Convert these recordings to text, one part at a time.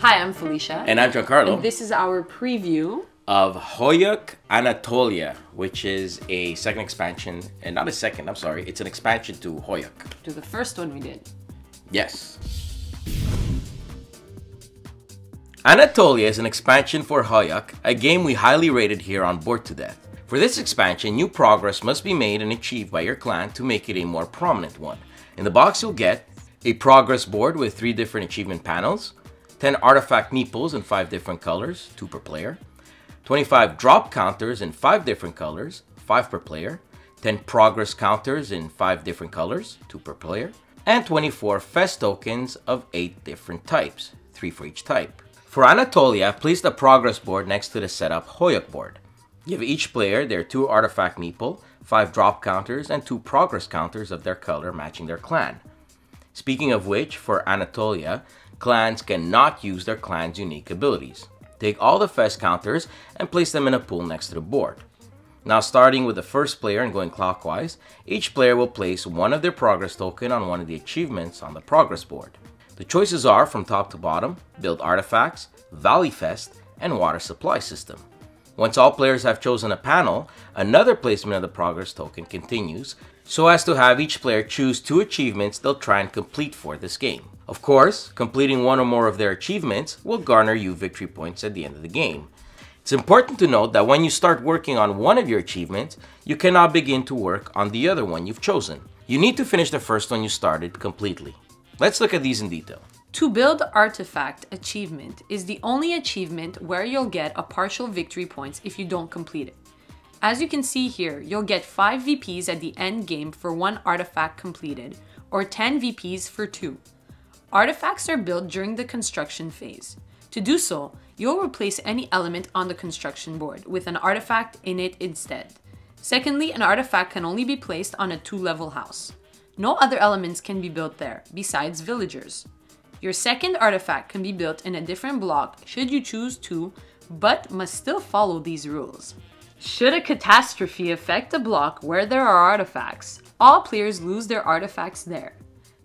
Hi, I'm Felicia. And I'm Giancarlo. And this is our preview of Hoyuk Anatolia, which is a second expansion, and not a second, I'm sorry, it's an expansion to Hoyuk. To the first one we did. Yes. Anatolia is an expansion for Hoyuk, a game we highly rated here on Board to Death. For this expansion, new progress must be made and achieved by your clan to make it a more prominent one. In the box you'll get a progress board with 3 different achievement panels, 10 artifact meeples in 5 different colors, 2 per player, 25 drop counters in 5 different colors, 5 per player, 10 progress counters in 5 different colors, 2 per player, and 24 fest tokens of 8 different types, 3 for each type. For Anatolia, place the progress board next to the setup Hoyuk board. Give each player their 2 artifact meeple, 5 drop counters, and 2 progress counters of their color matching their clan. Speaking of which, for Anatolia, clans cannot use their clan's unique abilities. Take all the fest counters and place them in a pool next to the board. Now starting with the first player and going clockwise, each player will place one of their progress token on one of the achievements on the progress board. The choices are from top to bottom, build artifacts, valley fest, and water supply system. Once all players have chosen a panel, another placement of the progress token continues, so as to have each player choose two achievements they'll try and complete for this game. Of course, completing one or more of their achievements will garner you victory points at the end of the game. It's important to note that when you start working on one of your achievements, you cannot begin to work on the other one you've chosen. You need to finish the first one you started completely. Let's look at these in detail. To build Artifact achievement is the only achievement where you'll get a partial victory points if you don't complete it. As you can see here, you'll get 5 VPs at the end game for one artifact completed, or 10 VPs for 2. Artifacts are built during the construction phase. To do so, you'll replace any element on the construction board with an artifact in it instead. Secondly, an artifact can only be placed on a two-level house. No other elements can be built there, besides villagers. Your second artifact can be built in a different block should you choose to, but must still follow these rules. Should a catastrophe affect a block where there are artifacts, all players lose their artifacts there.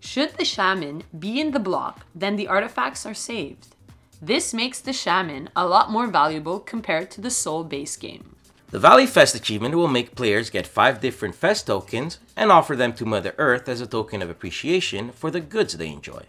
Should the shaman be in the block, then the artifacts are saved. This makes the shaman a lot more valuable compared to the soul base game. The Valley Fest achievement will make players get 5 different Fest tokens and offer them to Mother Earth as a token of appreciation for the goods they enjoy.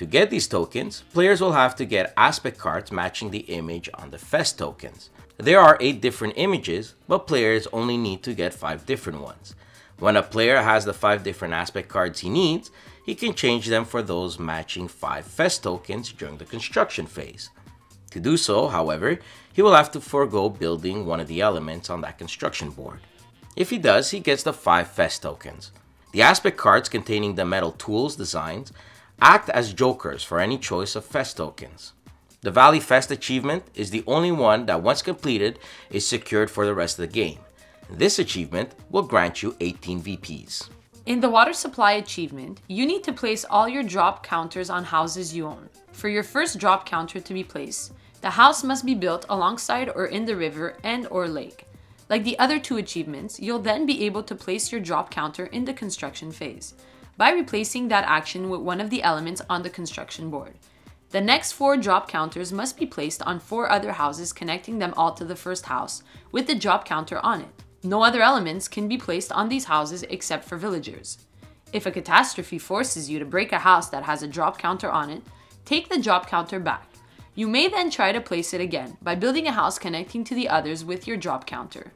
To get these tokens, players will have to get aspect cards matching the image on the Fest tokens. There are 8 different images, but players only need to get 5 different ones. When a player has the 5 different aspect cards he needs, he can change them for those matching 5 Fest tokens during the construction phase. To do so, however, he will have to forego building one of the elements on that construction board. If he does, he gets the 5 Fest tokens. The aspect cards containing the metal tools designs act as jokers for any choice of Fest tokens. The Valley Fest achievement is the only one that once completed is secured for the rest of the game. This achievement will grant you 18 VPs. In the water supply achievement, you need to place all your drop counters on houses you own. For your first drop counter to be placed, the house must be built alongside or in the river and or lake. Like the other two achievements, you'll then be able to place your drop counter in the construction phase by replacing that action with one of the elements on the construction board. The next four drop counters must be placed on four other houses connecting them all to the first house, with the drop counter on it. No other elements can be placed on these houses except for villagers. If a catastrophe forces you to break a house that has a drop counter on it, take the drop counter back. You may then try to place it again by building a house connecting to the others with your drop counter.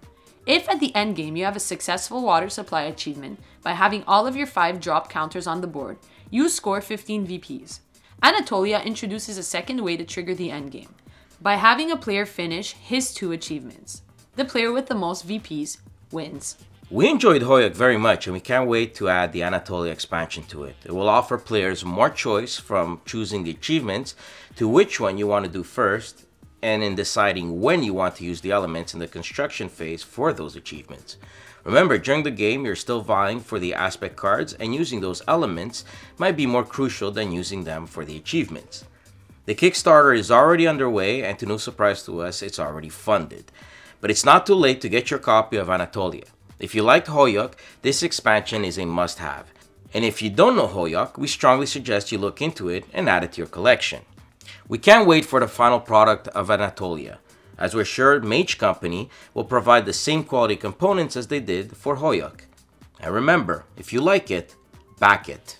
If at the end game you have a successful water supply achievement by having all of your 5 drop counters on the board, you score 15 VPs. Anatolia introduces a second way to trigger the end game by having a player finish his two achievements. The player with the most VPs wins. We enjoyed Hoyuk very much and we can't wait to add the Anatolia expansion to it. It will offer players more choice from choosing the achievements to which one you want to do first and in deciding when you want to use the elements in the construction phase for those achievements. Remember, during the game, you're still vying for the aspect cards, and using those elements might be more crucial than using them for the achievements. The Kickstarter is already underway, and to no surprise to us, it's already funded. But it's not too late to get your copy of Anatolia. If you liked Hoyuk, this expansion is a must-have. And if you don't know Hoyuk, we strongly suggest you look into it and add it to your collection. We can't wait for the final product of Anatolia, as we're sure Mage Company will provide the same quality components as they did for Hoyuk. And remember, if you like it, back it.